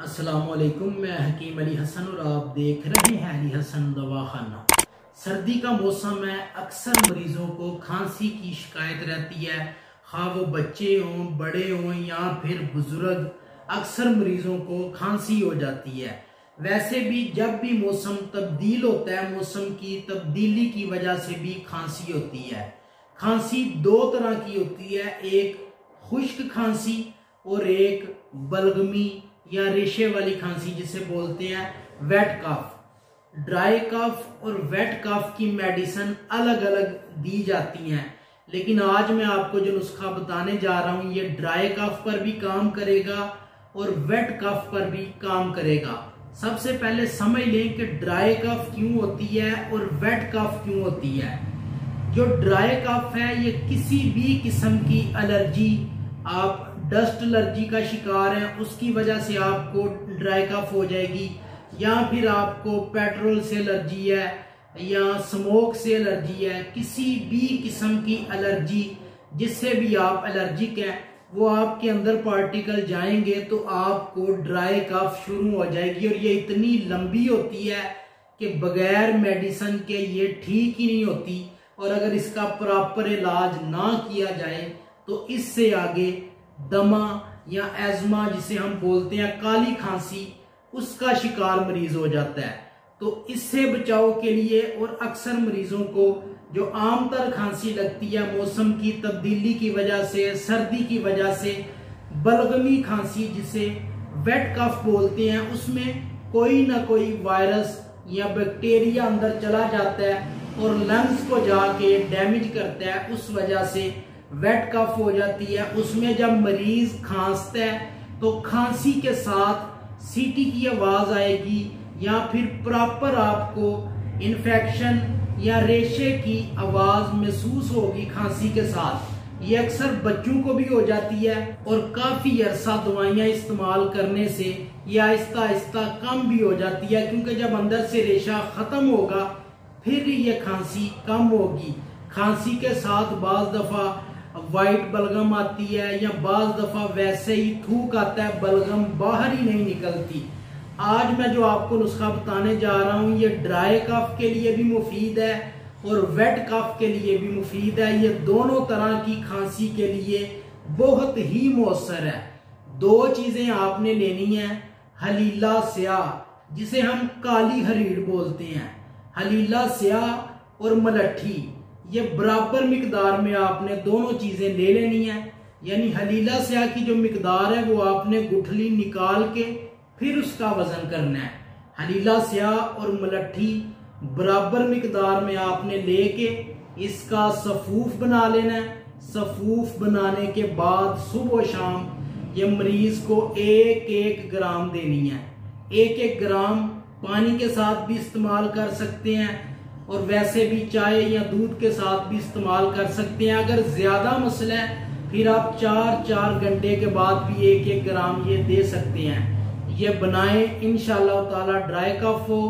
असलकुम मैं हकीम अली हसन और आप देख रहे हैं अली हसन दवाखाना। सर्दी का मौसम है, अक्सर मरीजों को खांसी की शिकायत रहती है। खा वो बच्चे हों, बड़े हों या फिर बुज़ुर्ग, अक्सर मरीजों को खांसी हो जाती है। वैसे भी जब भी मौसम तब्दील होता है, मौसम की तब्दीली की वजह से भी खांसी होती है। खांसी दो तरह की होती है, एक खुश्क खांसी और एक बलगमी। या रेशे वाली खांसी जिसे बोलते हैं वेट कफ ड्राई कफ और वेट कफ की मेडिसिन अलग अलग दी जाती हैं। लेकिन आज मैं आपको जो नुस्खा बताने जा रहा हूँ, ये ड्राई कफ पर भी काम करेगा और वेट कफ पर भी काम करेगा। सबसे पहले समझ लें कि ड्राई कफ क्यों होती है और वेट कफ क्यों होती है। जो ड्राई कफ है, ये किसी भी किस्म की एलर्जी आप डस्ट एलर्जी का शिकार है, उसकी वजह से आपको ड्राई कफ हो जाएगी, या फिर आपको पेट्रोल से एलर्जी है, या स्मोक से एलर्जी है, किसी भी किस्म की एलर्जी, जिससे भी आप एलर्जिक हैं, वो आपके अंदर पार्टिकल जाएँगे तो आपको ड्राई कफ शुरू हो जाएगी। और ये इतनी लंबी होती है कि बगैर मेडिसिन के ये ठीक ही नहीं होती। और अगर इसका प्रॉपर इलाज ना किया जाए तो इससे आगे दमा या एजमा, जिसे हम बोलते हैं काली खांसी, उसका शिकार मरीज़ हो जाता है। तो इससे बचाव के लिए और अक्सर मरीजों को जो आमतर खांसी लगती है मौसम की तब्दीली की वजह से, सर्दी की वजह से, बलगमी खांसी जिसे वेट कफ बोलते हैं, उसमें कोई ना कोई वायरस या बैक्टीरिया अंदर चला जाता है और लंग्स को जाके डैमेज करता है। उस वजह से वेट कफ हो जाती है, उसमें जब मरीज़ खांसता है तो खांसी के साथ सीटी की आवाज़ आएगी या फिर प्रॉपर आपको इन्फेक्शन या रेशे की आवाज़ महसूस होगी खांसी के साथ। ये अक्सर बच्चों को भी हो जाती है और काफ़ी अरसा दवाइयाँ इस्तेमाल करने से ये आहिस्ता आहिस्ता कम भी हो जाती है, क्योंकि जब अंदर से रेशा खत्म होगा, फिर ये खांसी कम होगी। खांसी के साथ बाज दफ़ा वाइट बलगम आती है या बाज दफ़ा वैसे ही थूक आता है, बलगम बाहर ही नहीं निकलती। आज मैं जो आपको नुस्खा बताने जा रहा हूँ, ये ड्राई कफ के लिए भी मुफीद है और वेट कफ के लिए भी मुफीद है। ये दोनों तरह की खांसी के लिए बहुत ही मौसर है। दो चीज़ें आपने लेनी है, हलीला स्याह, जिसे हम काली हरीड़ बोलते हैं। हलीला स्याह और मलट्ठी। ये बराबर मिकदार में आपने दोनों चीज़ें ले लेनी है। यानी हलीला स्याह की जो मकदार है, वो आपने गुठली निकाल के फिर उसका वज़न करना है। हलीला स्याह और मलट्ठी बराबर मकदार में आपने लेके इसका सफूफ बना लेना है। सफूफ बनाने के बाद सुबह शाम ये मरीज़ को एक एक ग्राम देनी है। एक एक ग्राम पानी के साथ भी इस्तेमाल कर सकते हैं। और वैसे भी चाय या दूध के साथ भी इस्तेमाल कर सकते हैं। अगर ज़्यादा मसला है, फिर आप चार चार घंटे के बाद भी एक एक ग्राम ये दे सकते हैं। ये बनाए ताला ड्राई कफ हो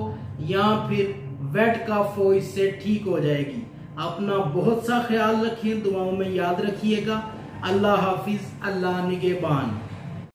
या फिर वेट कफ हो, इससे ठीक हो जाएगी। अपना बहुत सा ख्याल रखिए, दुआओं में याद रखिएगा। अल्लाह हाफिज, अल्लाह निगेबान।